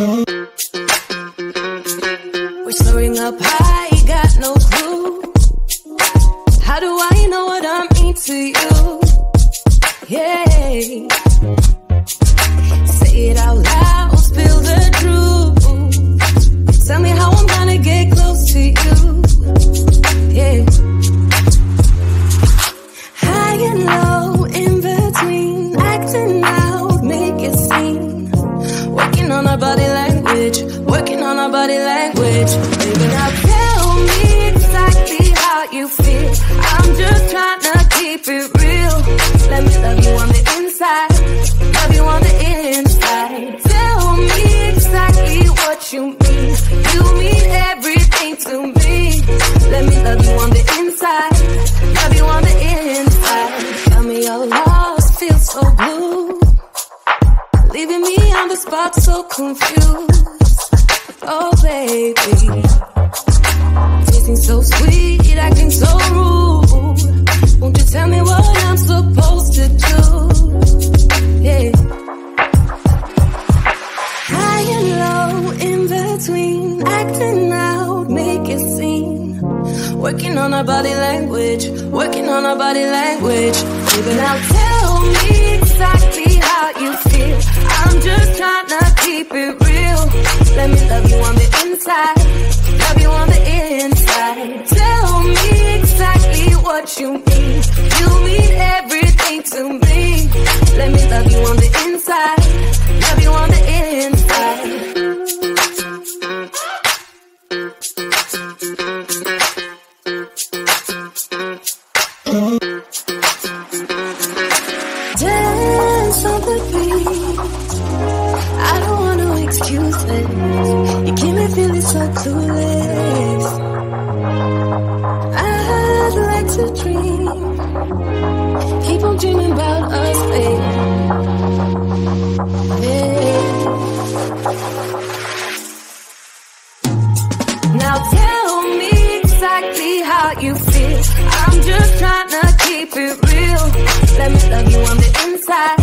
Uh-huh. Body language. Baby, now tell me exactly how you feel. I'm just trying to keep it real. Let me love you on the inside, love you on the inside. Tell me exactly what you mean. You mean everything to me. Let me love you on the inside, love you on the inside. Tell me you're lost, feel so blue. Leaving me on the spot so confused. Oh, baby. Tasting so sweet, acting so rude. Won't you tell me what I'm supposed to do? Yeah. High and low, in between, acting out, make it seem. Working on our body language, working on our body language. Baby, now tell me exactly how you feel. I'm just trying you mean. You mean everything to me. Let me love you on the inside, love you on the inside. Dance on the beat. I don't want no excuses. You keep me feeling so clueless. Dreaming about us, babe. Yeah. Now tell me exactly how you feel. I'm just trying to keep it real. Let me love you on the inside,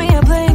me a blink.